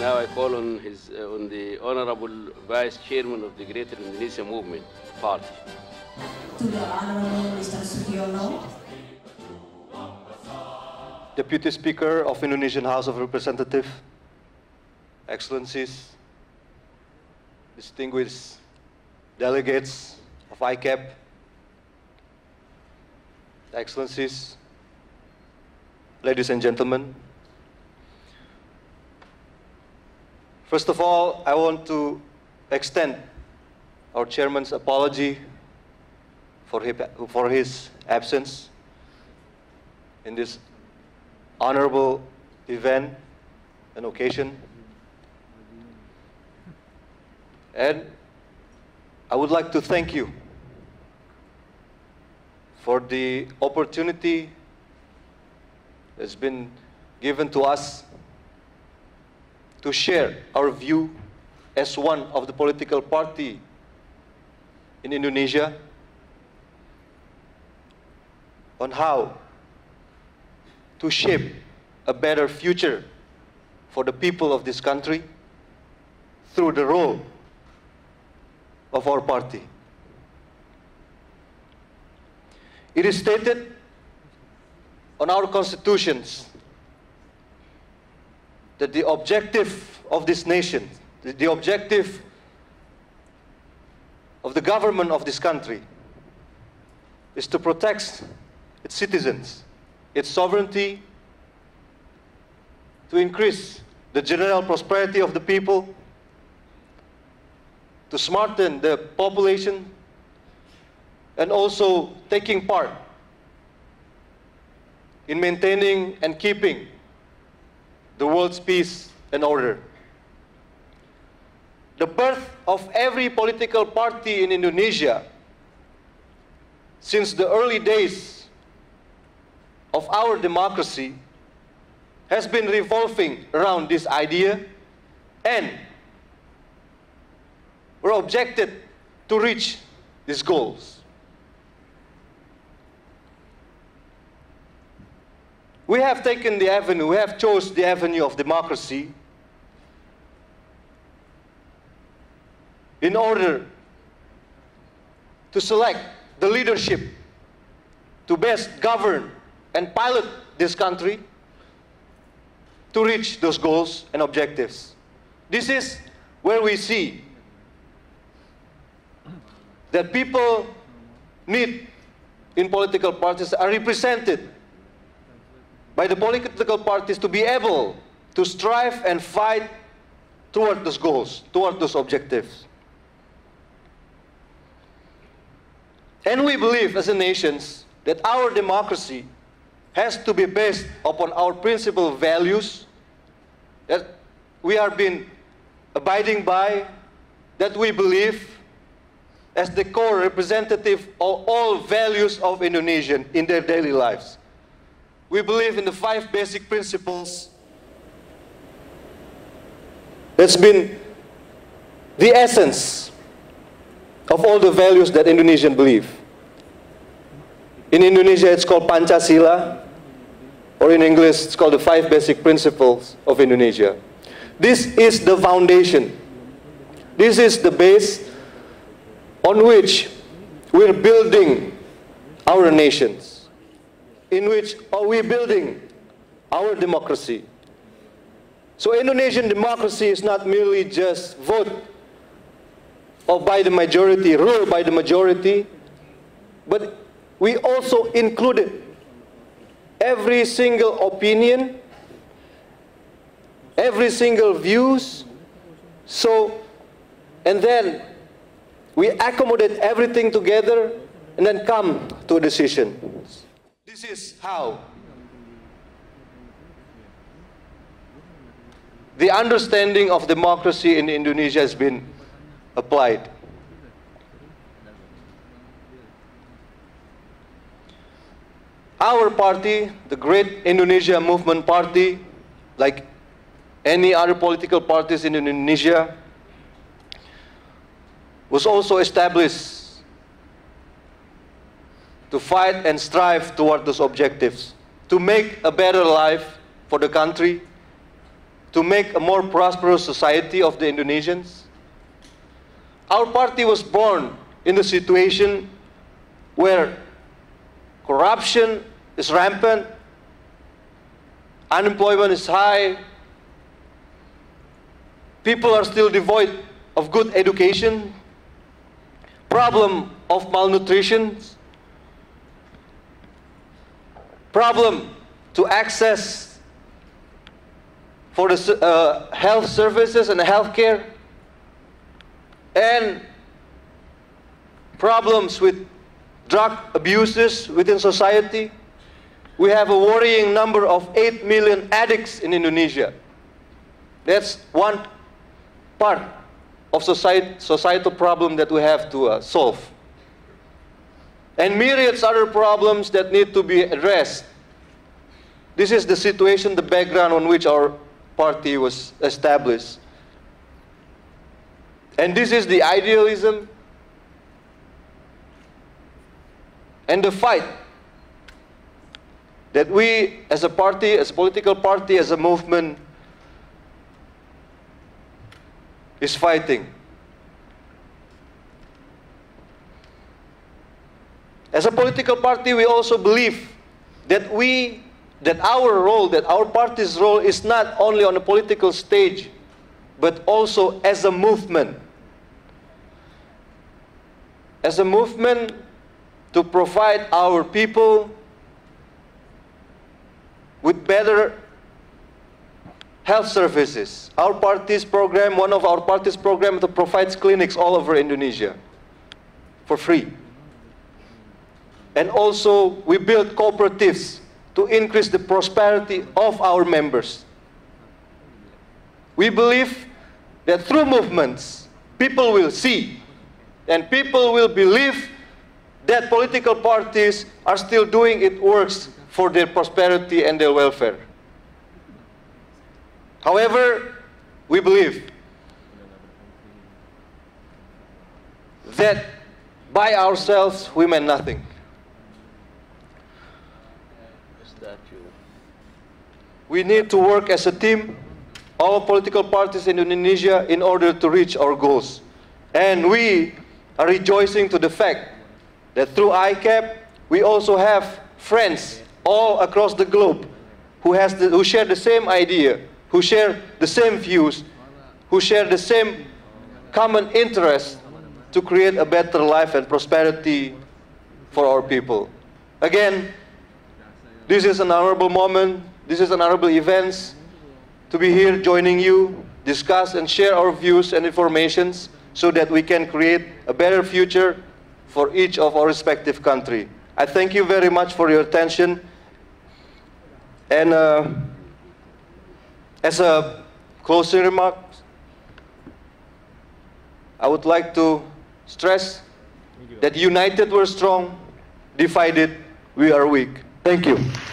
Now I call on his uh, on the honorable vice chairman of the Greater Indonesia Movement Party. to the Honorable Mr. Sugiono, Deputy Speaker of Indonesian House of Representatives, Excellencies, distinguished delegates of ICAPP, Excellencies, ladies and gentlemen. First of all, I want to extend our chairman's apology for his, absence in this honorable event and occasion. And I would like to thank you for the opportunity that's been given to us to share our view as one of the political party in Indonesia on how to shape a better future for the people of this country through the role of our party. It is stated on our constitutions that the objective of this nation, the, objective of the government of this country is to protect its citizens, its sovereignty, to increase the general prosperity of the people, to smarten the population, and also taking part in maintaining and keeping the world's peace and order. The birth of every political party in Indonesia since the early days of our democracy has been revolving around this idea and were objected to reach these goals. We have taken the avenue, we have chose the avenue of democracy in order to select the leadership to best govern and pilot this country to reach those goals and objectives. This is where we see that people need in political parties are represented by the political parties to be able to strive and fight toward those goals, toward those objectives. And we believe as a nation that our democracy has to be based upon our principal values that we are being abiding by, that we believe as the core representative of all values of Indonesian in their daily lives. We believe in the five basic principles that's been the essence of all the values that Indonesians believe. In Indonesia, it's called Pancasila, or in English, it's called the five basic principles of Indonesia. This is the foundation. This is the base on which we're building our nations, in which are we building our democracy. So Indonesian democracy is not merely just vote or by the majority, rule by the majority, but we also included every single opinion, every single views. So, and then we accommodate everything together and then come to a decision. This is how the understanding of democracy in Indonesia has been applied. Our party, the Great Indonesia Movement Party, like any other political parties in Indonesia, was also established to fight and strive toward those objectives, to make a better life for the country, to make a more prosperous society of the Indonesians. Our party was born in a situation where corruption is rampant, unemployment is high, people are still devoid of good education, problem of malnutrition, problem to access for the uh, health services and health care, and problems with drug abuses within society. We have a worrying number of 8 million addicts in Indonesia. That's one part of society, societal problem that we have to uh, solve. And myriads other problems that need to be addressed. This is the situation, the background on which our party was established. And this is the idealism and the fight that we as a party, as a political party, as a movement, is fighting. As a political party, we also believe that we, that our role, that our party's role is not only on the political stage, but also as a movement. As a movement to provide our people with better health services. Our party's program, one of our party's program that provides clinics all over Indonesia for free. And also we build cooperatives to increase the prosperity of our members. We believe that through movements, people will see and people will believe that political parties are still doing it works for their prosperity and their welfare. However, we believe that by ourselves we mean nothing. Statue. We need to work as a team, all political parties in Indonesia, in order to reach our goals. And we are rejoicing to the fact that through ICAPP, we also have friends all across the globe who, has the, who share the same idea, who share the same views, who share the same common interest to create a better life and prosperity for our people. Again, this is an honorable moment. This is an honorable event to be here joining you, discuss and share our views and informations so that we can create a better future for each of our respective country. I thank you very much for your attention. And uh, as a closing remark, I would like to stress that united we're strong, divided we are weak. Thank you.